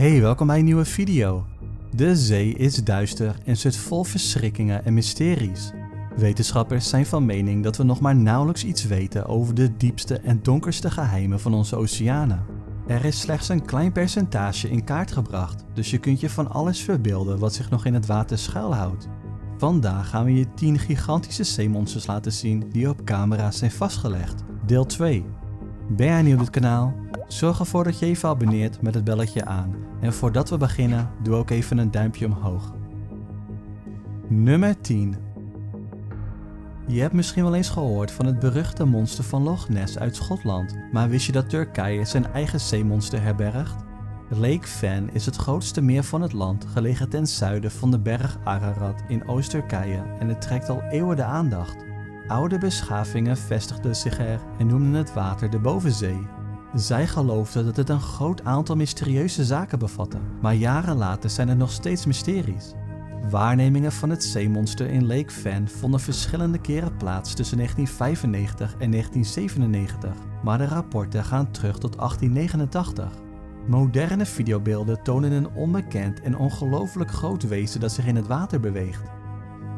Hey, welkom bij een nieuwe video. De zee is duister en zit vol verschrikkingen en mysteries. Wetenschappers zijn van mening dat we nog maar nauwelijks iets weten over de diepste en donkerste geheimen van onze oceanen. Er is slechts een klein percentage in kaart gebracht, dus je kunt je van alles verbeelden wat zich nog in het water schuilhoudt. Vandaag gaan we je 10 gigantische zeemonsters laten zien die op camera zijn vastgelegd. Deel 2. Ben jij nieuw op dit kanaal? Zorg ervoor dat je even abonneert met het belletje aan. En voordat we beginnen, doe ook even een duimpje omhoog. Nummer 10. Je hebt misschien wel eens gehoord van het beruchte monster van Loch Ness uit Schotland, maar wist je dat Turkije zijn eigen zeemonster herbergt? Lake Van is het grootste meer van het land, gelegen ten zuiden van de berg Ararat in Oost-Turkije en het trekt al eeuwen de aandacht. Oude beschavingen vestigden zich er en noemden het water de bovenzee. Zij geloofden dat het een groot aantal mysterieuze zaken bevatte, maar jaren later zijn er nog steeds mysteries. Waarnemingen van het zeemonster in Lake Van vonden verschillende keren plaats tussen 1995 en 1997, maar de rapporten gaan terug tot 1889. Moderne videobeelden tonen een onbekend en ongelooflijk groot wezen dat zich in het water beweegt.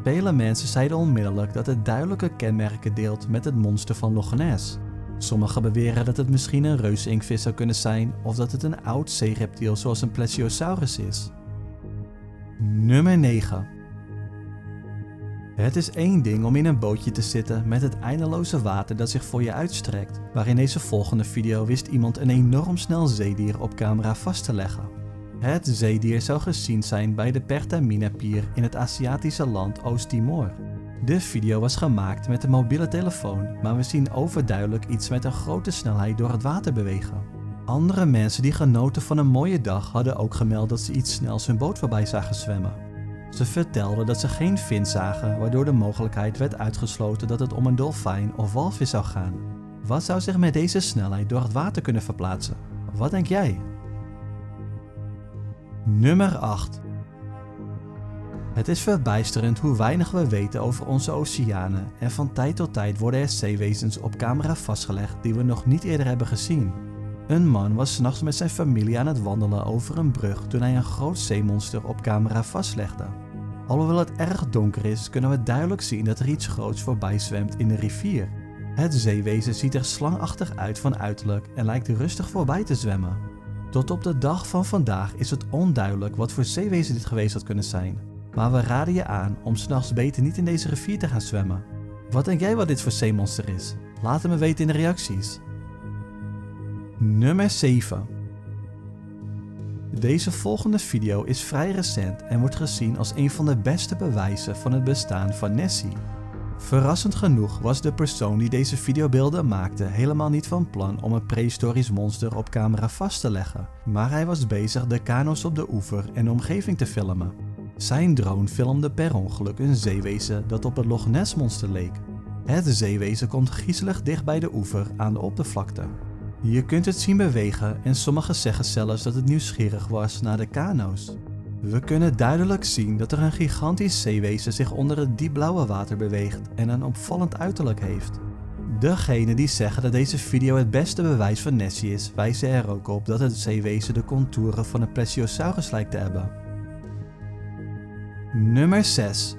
Vele mensen zeiden onmiddellijk dat het duidelijke kenmerken deelt met het monster van Loch Ness. Sommigen beweren dat het misschien een reusinkvis zou kunnen zijn of dat het een oud zeereptiel zoals een plesiosaurus is. Nummer 9 Het is één ding om in een bootje te zitten met het eindeloze water dat zich voor je uitstrekt, maar in deze volgende video wist iemand een enorm snel zeedier op camera vast te leggen. Het zeedier zou gezien zijn bij de Pertamina Pier in het Aziatische land Oost-Timor. De video was gemaakt met een mobiele telefoon, maar we zien overduidelijk iets met een grote snelheid door het water bewegen. Andere mensen die genoten van een mooie dag hadden ook gemeld dat ze iets snels hun boot voorbij zagen zwemmen. Ze vertelden dat ze geen vis zagen, waardoor de mogelijkheid werd uitgesloten dat het om een dolfijn of walvis zou gaan. Wat zou zich met deze snelheid door het water kunnen verplaatsen? Wat denk jij? Nummer 8 het is verbijsterend hoe weinig we weten over onze oceanen en van tijd tot tijd worden er zeewezens op camera vastgelegd die we nog niet eerder hebben gezien. Een man was s'nachts met zijn familie aan het wandelen over een brug toen hij een groot zeemonster op camera vastlegde. Alhoewel het erg donker is, kunnen we duidelijk zien dat er iets groots voorbij zwemt in de rivier. Het zeewezen ziet er slangachtig uit van uiterlijk en lijkt rustig voorbij te zwemmen. Tot op de dag van vandaag is het onduidelijk wat voor zeewezen dit geweest had kunnen zijn. Maar we raden je aan om s'nachts beter niet in deze rivier te gaan zwemmen. Wat denk jij wat dit voor zeemonster is? Laat het me weten in de reacties. Nummer 7 Deze volgende video is vrij recent en wordt gezien als een van de beste bewijzen van het bestaan van Nessie. Verrassend genoeg was de persoon die deze videobeelden maakte helemaal niet van plan om een prehistorisch monster op camera vast te leggen, maar hij was bezig de kano's op de oever en de omgeving te filmen. Zijn drone filmde per ongeluk een zeewezen dat op het Loch Ness monster leek. Het zeewezen komt griezelig dicht bij de oever aan de oppervlakte. Je kunt het zien bewegen en sommigen zeggen zelfs dat het nieuwsgierig was naar de kano's. We kunnen duidelijk zien dat er een gigantisch zeewezen zich onder het diepblauwe water beweegt en een opvallend uiterlijk heeft. Degenen die zeggen dat deze video het beste bewijs van Nessie is, wijzen er ook op dat het zeewezen de contouren van een plesiosaurus lijkt te hebben. Nummer 6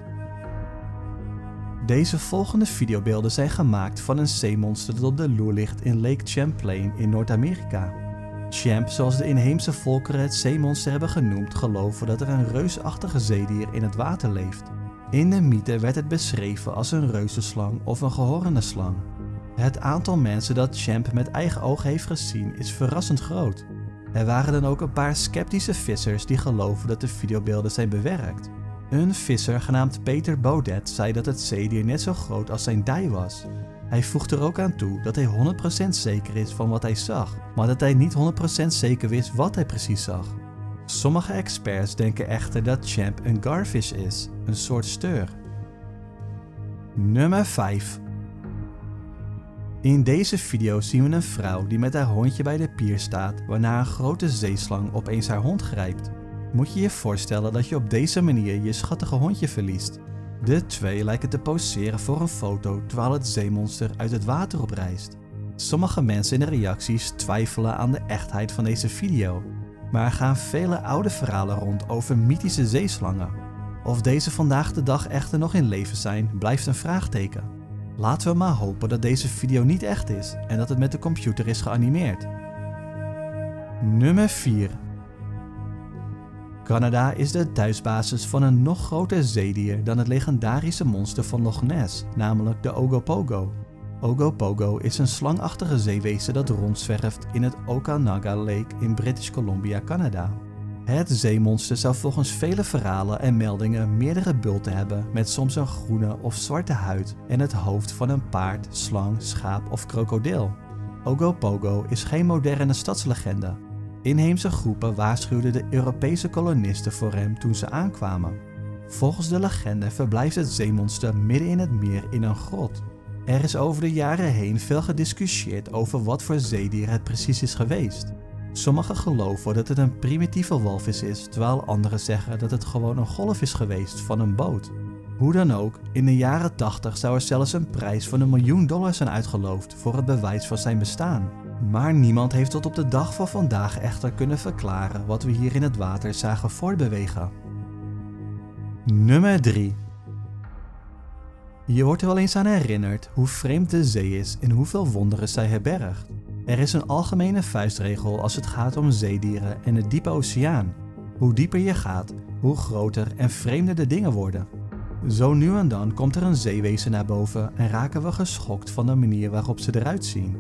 Deze volgende videobeelden zijn gemaakt van een zeemonster dat op de loer ligt in Lake Champlain in Noord-Amerika. Champ, zoals de inheemse volkeren het zeemonster hebben genoemd, geloven dat er een reusachtige zeedier in het water leeft. In de mythe werd het beschreven als een reuzenslang of een gehorende slang. Het aantal mensen dat Champ met eigen ogen heeft gezien is verrassend groot. Er waren dan ook een paar sceptische vissers die geloven dat de videobeelden zijn bewerkt. Een visser genaamd Peter Baudet zei dat het zeedier net zo groot als zijn dij was. Hij voegt er ook aan toe dat hij 100% zeker is van wat hij zag, maar dat hij niet 100% zeker wist wat hij precies zag. Sommige experts denken echter dat Champ een garfish is, een soort steur. Nummer 5 In deze video zien we een vrouw die met haar hondje bij de pier staat waarna een grote zeeslang opeens haar hond grijpt moet je je voorstellen dat je op deze manier je schattige hondje verliest. De twee lijken te poseren voor een foto terwijl het zeemonster uit het water oprijst. Sommige mensen in de reacties twijfelen aan de echtheid van deze video. maar er gaan vele oude verhalen rond over mythische zeeslangen. Of deze vandaag de dag echter nog in leven zijn, blijft een vraagteken. Laten we maar hopen dat deze video niet echt is en dat het met de computer is geanimeerd. Nummer 4 Canada is de thuisbasis van een nog groter zeedier dan het legendarische monster van Loch Ness, namelijk de Ogopogo. Ogopogo is een slangachtige zeewezen dat rondzwerft in het Okanaga Lake in British Columbia, Canada. Het zeemonster zou volgens vele verhalen en meldingen meerdere bulten hebben met soms een groene of zwarte huid en het hoofd van een paard, slang, schaap of krokodil. Ogopogo is geen moderne stadslegende. Inheemse groepen waarschuwden de Europese kolonisten voor hem toen ze aankwamen. Volgens de legende verblijft het zeemonster midden in het meer in een grot. Er is over de jaren heen veel gediscussieerd over wat voor zeedier het precies is geweest. Sommigen geloven dat het een primitieve walvis is, terwijl anderen zeggen dat het gewoon een golf is geweest van een boot. Hoe dan ook, in de jaren 80 zou er zelfs een prijs van een miljoen dollar zijn uitgeloofd voor het bewijs van zijn bestaan. Maar niemand heeft tot op de dag van vandaag echter kunnen verklaren wat we hier in het water zagen voortbewegen. Nummer 3 Je wordt er wel eens aan herinnerd hoe vreemd de zee is en hoeveel wonderen zij herbergt. Er is een algemene vuistregel als het gaat om zeedieren en de diepe oceaan. Hoe dieper je gaat, hoe groter en vreemder de dingen worden. Zo nu en dan komt er een zeewezen naar boven en raken we geschokt van de manier waarop ze eruit zien.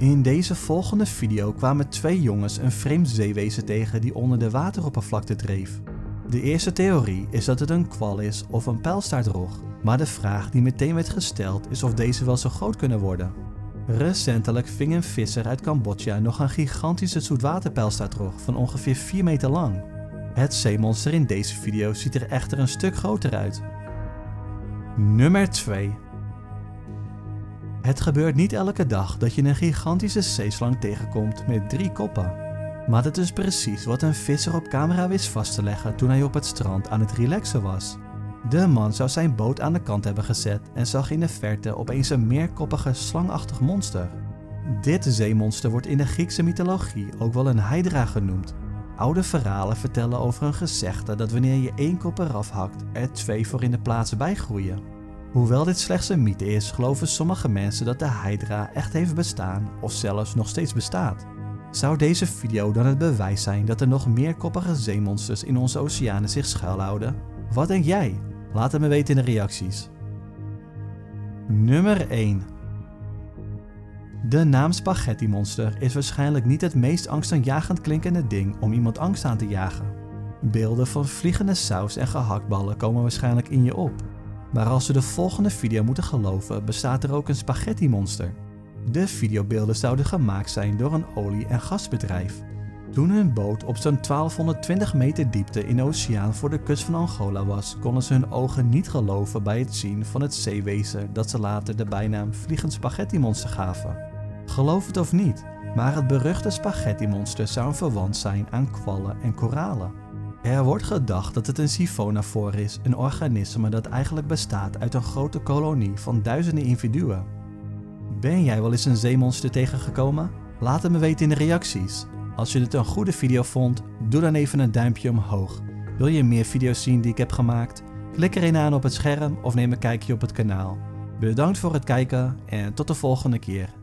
In deze volgende video kwamen twee jongens een vreemd zeewezen tegen die onder de wateroppervlakte dreef. De eerste theorie is dat het een kwal is of een pijlstaartrog, maar de vraag die meteen werd gesteld is of deze wel zo groot kunnen worden. Recentelijk ving een visser uit Cambodja nog een gigantische zoetwaterpijlstaartrog van ongeveer 4 meter lang. Het zeemonster in deze video ziet er echter een stuk groter uit. Nummer 2 Het gebeurt niet elke dag dat je een gigantische zeeslang tegenkomt met drie koppen. Maar dat is precies wat een visser op camera wist vast te leggen toen hij op het strand aan het relaxen was. De man zou zijn boot aan de kant hebben gezet en zag in de verte opeens een meerkoppige slangachtig monster. Dit zeemonster wordt in de Griekse mythologie ook wel een hydra genoemd. Oude verhalen vertellen over een gezegde dat wanneer je één kop eraf hakt, er twee voor in de plaats bijgroeien. Hoewel dit slechts een mythe is, geloven sommige mensen dat de hydra echt heeft bestaan of zelfs nog steeds bestaat. Zou deze video dan het bewijs zijn dat er nog meer koppige zeemonsters in onze oceanen zich schuilhouden? Wat denk jij? Laat het me weten in de reacties. Nummer 1 De naam Spaghetti Monster is waarschijnlijk niet het meest angstaanjagend klinkende ding om iemand angst aan te jagen. Beelden van vliegende saus en gehaktballen komen waarschijnlijk in je op. Maar als we de volgende video moeten geloven, bestaat er ook een spaghetti monster. De videobeelden zouden gemaakt zijn door een olie- en gasbedrijf. Toen hun boot op zo'n 1220 meter diepte in de oceaan voor de kust van Angola was, konden ze hun ogen niet geloven bij het zien van het zeewezen dat ze later de bijnaam Vliegend Spaghetti Monster gaven. Geloof het of niet, maar het beruchte Spaghetti Monster zou een verwant zijn aan kwallen en koralen. Er wordt gedacht dat het een siphonofoor is, een organisme dat eigenlijk bestaat uit een grote kolonie van duizenden individuen. Ben jij wel eens een zeemonster tegengekomen? Laat het me weten in de reacties. Als je dit een goede video vond, doe dan even een duimpje omhoog. Wil je meer video's zien die ik heb gemaakt? Klik er aan op het scherm of neem een kijkje op het kanaal. Bedankt voor het kijken en tot de volgende keer.